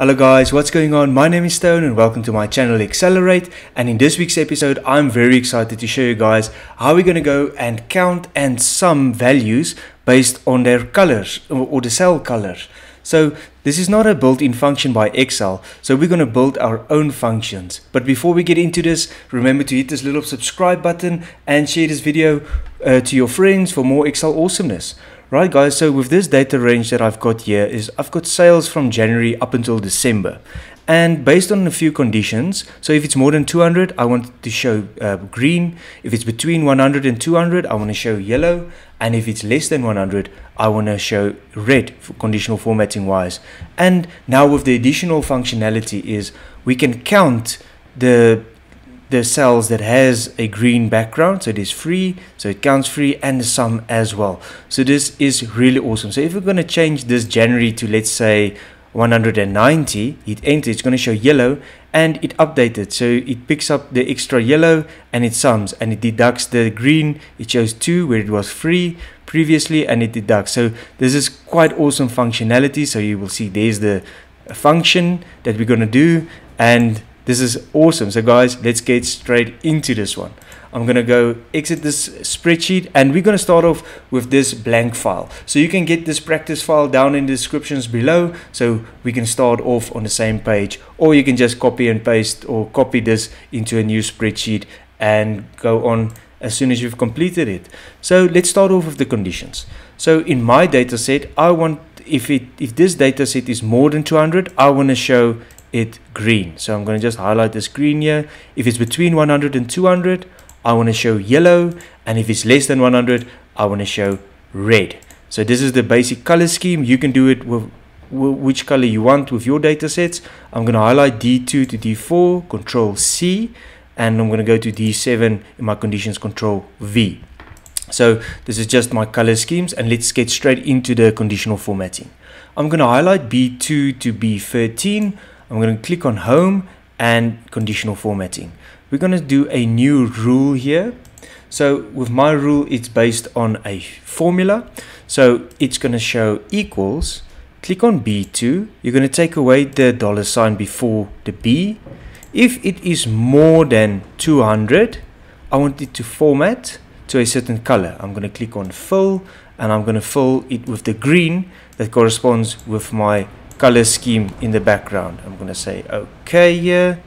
Hello guys, what's going on? My name is Stone and welcome to my channel Excelerate and in this week's episode I'm very excited to show you guys how we're going to go and count and sum values based on their colors or the cell colors. So this is not a built-in function by Excel, so we're going to build our own functions. But before we get into this, remember to hit this little subscribe button and share this video uh, to your friends for more Excel awesomeness. Right guys, so with this data range that I've got here is I've got sales from January up until December. And based on a few conditions, so if it's more than 200, I want to show uh, green. If it's between 100 and 200, I want to show yellow. And if it's less than 100, I want to show red for conditional formatting wise. And now with the additional functionality is we can count the the cells that has a green background so it is free so it counts free and the sum as well. So this is really awesome. So if we're going to change this January to let's say 190 hit enter it's going to show yellow and it updated. So it picks up the extra yellow and it sums and it deducts the green. It shows 2 where it was free previously and it deducts. So this is quite awesome functionality. So you will see there's the function that we're going to do and this is awesome. So guys, let's get straight into this one. I'm going to go exit this spreadsheet and we're going to start off with this blank file. So you can get this practice file down in the descriptions below so we can start off on the same page or you can just copy and paste or copy this into a new spreadsheet and go on as soon as you've completed it. So let's start off with the conditions. So in my data set, I want if it if this data set is more than 200, I want to show it green. So I'm going to just highlight this green here. If it's between 100 and 200, I want to show yellow. And if it's less than 100, I want to show red. So this is the basic color scheme. You can do it with which color you want with your data sets. I'm going to highlight D2 to D4, control C, and I'm going to go to D7 in my conditions, control V. So this is just my color schemes and let's get straight into the conditional formatting. I'm going to highlight B2 to B13. I'm going to click on home and conditional formatting. We're going to do a new rule here. So with my rule, it's based on a formula. So it's going to show equals. Click on B2. You're going to take away the dollar sign before the B. If it is more than 200, I want it to format to a certain color. I'm going to click on fill and I'm going to fill it with the green that corresponds with my color scheme in the background. I'm going to say OK here.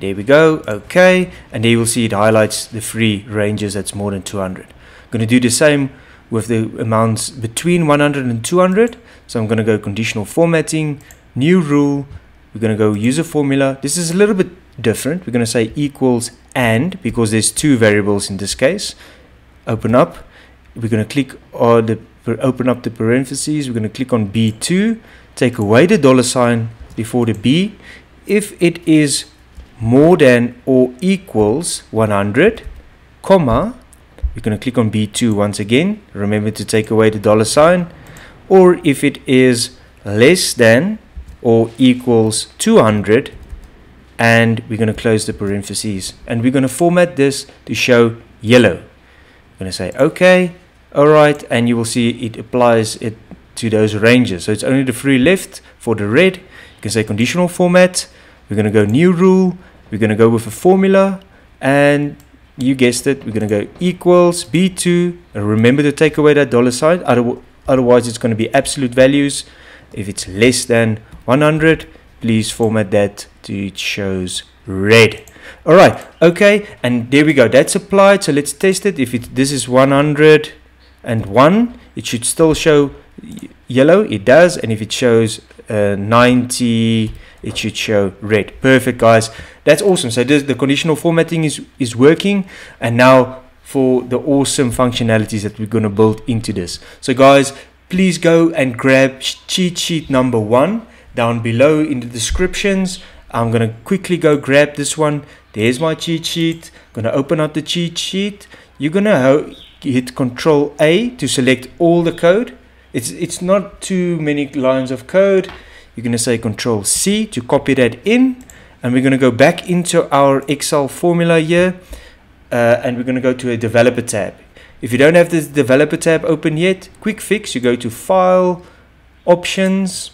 There we go, OK. And there you will see it highlights the free ranges that's more than 200. I'm going to do the same with the amounts between 100 and 200. So I'm going to go conditional formatting, new rule. We're going to go user formula. This is a little bit different. We're going to say equals and because there's two variables in this case. Open up. We're going to click on the open up the parentheses, we're going to click on B2, take away the dollar sign before the B. If it is more than or equals 100, comma, we're going to click on B2 once again. Remember to take away the dollar sign. Or if it is less than or equals 200, and we're going to close the parentheses. And we're going to format this to show yellow. I'm going to say OK alright and you will see it applies it to those ranges. So it's only the free left for the red. You can say conditional format. We're going to go new rule. We're going to go with a formula. And you guessed it we're going to go equals b2 and remember to take away that dollar sign. Otherwise it's going to be absolute values. If it's less than 100 please format that to it shows red. All right okay and there we go. That's applied. So let's test it. If it this is 100 and 1 it should still show yellow it does and if it shows uh, 90 it should show red. Perfect guys. That's awesome. So this, the conditional formatting is is working and now for the awesome functionalities that we're going to build into this. So guys please go and grab cheat sheet number one down below in the descriptions. I'm going to quickly go grab this one. There's my cheat sheet. I'm going to open up the cheat sheet. You're going to hit Control A to select all the code. It's, it's not too many lines of code. You're going to say Control C to copy that in. And we're going to go back into our Excel formula here. Uh, and we're going to go to a developer tab. If you don't have this developer tab open yet, quick fix, you go to File, Options,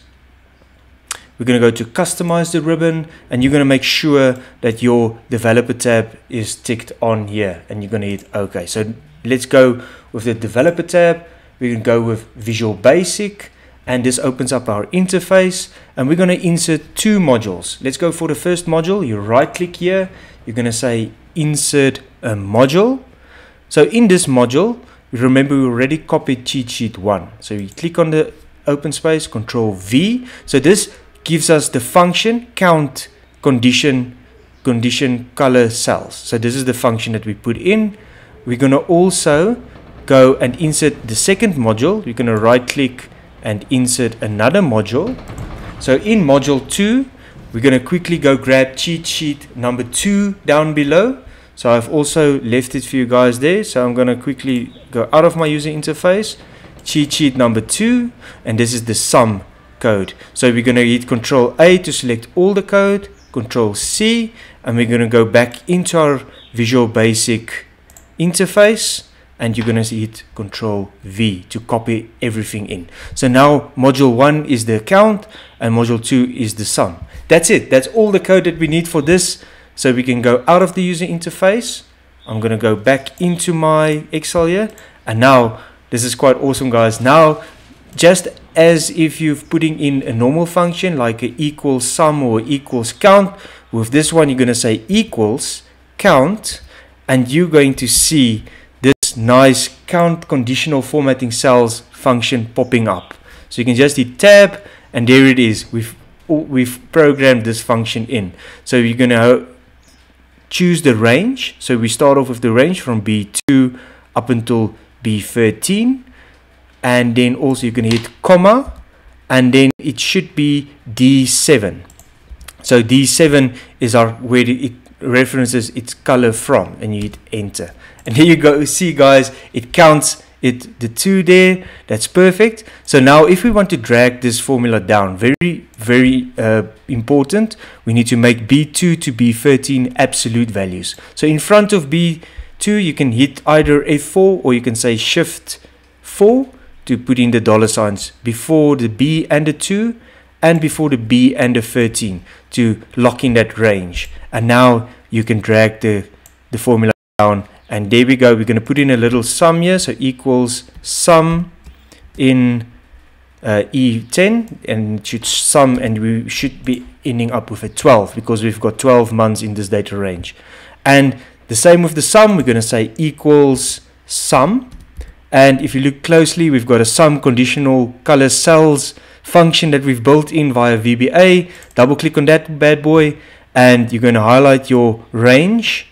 we're going to go to customize the ribbon and you're going to make sure that your developer tab is ticked on here and you're going to hit OK. So let's go with the developer tab. We can go with Visual Basic and this opens up our interface and we're going to insert two modules. Let's go for the first module. You right click here. You're going to say insert a module. So in this module, remember we already copied cheat sheet 1. So you click on the open space, control V. So this gives us the function count condition condition color cells. So this is the function that we put in. We're going to also go and insert the second module. We're going to right click and insert another module. So in module 2, we're going to quickly go grab cheat sheet number 2 down below. So I've also left it for you guys there. So I'm going to quickly go out of my user interface, cheat sheet number 2, and this is the sum code. So we're going to hit Control A to select all the code, Control C, and we're going to go back into our Visual Basic interface and you're going to hit control V to copy everything in. So now module 1 is the count and module 2 is the sum. That's it. That's all the code that we need for this. So we can go out of the user interface. I'm going to go back into my Excel here. And now this is quite awesome guys. Now just as if you're putting in a normal function like a equals sum or equals count, with this one you're going to say equals count and you're going to see this nice count conditional formatting cells function popping up. So you can just hit tab and there it is. We've we've programmed this function in. So you're going to choose the range. So we start off with the range from B2 up until B13 and then also you can hit comma and then it should be D7. So D7 is our where it references its color from and you hit enter. And here you go see guys it counts it the two there. That's perfect. So now if we want to drag this formula down very very uh, important we need to make b2 to b13 absolute values. So in front of b2 you can hit either f4 or you can say shift 4 to put in the dollar signs before the b and the 2 and before the b and the 13 to lock in that range. And now you can drag the, the formula down. And there we go. We're going to put in a little sum here. So equals sum in uh, E10 and it should sum and we should be ending up with a 12 because we've got 12 months in this data range. And the same with the sum. We're going to say equals sum and if you look closely we've got a sum conditional color cells function that we've built in via VBA double click on that bad boy and you're going to highlight your range.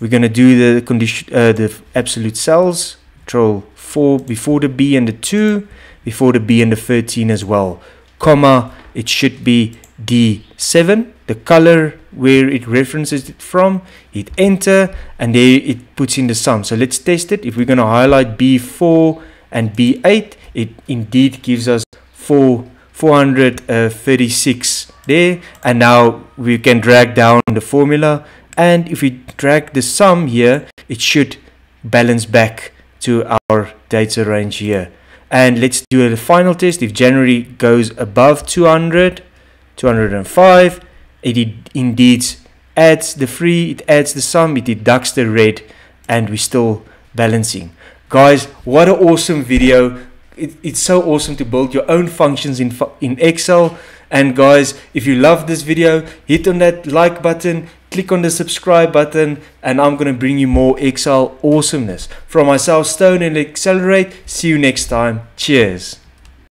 We're going to do the condition uh, the absolute cells control 4 before the b and the 2 before the b and the 13 as well. Comma it should be d7 the color where it references it from hit enter and there it puts in the sum. So let's test it. If we're going to highlight b4 and b8 it indeed gives us 4 436 there. And now we can drag down the formula. And if we drag the sum here it should balance back to our data range here. And let's do a final test. If January goes above 200 205 it indeed adds the free it adds the sum it deducts the red and we're still balancing. Guys what an awesome video. It, it's so awesome to build your own functions in in Excel. And guys if you love this video hit on that like button click on the subscribe button and I'm going to bring you more Excel awesomeness. From myself Stone and Excelerate see you next time. Cheers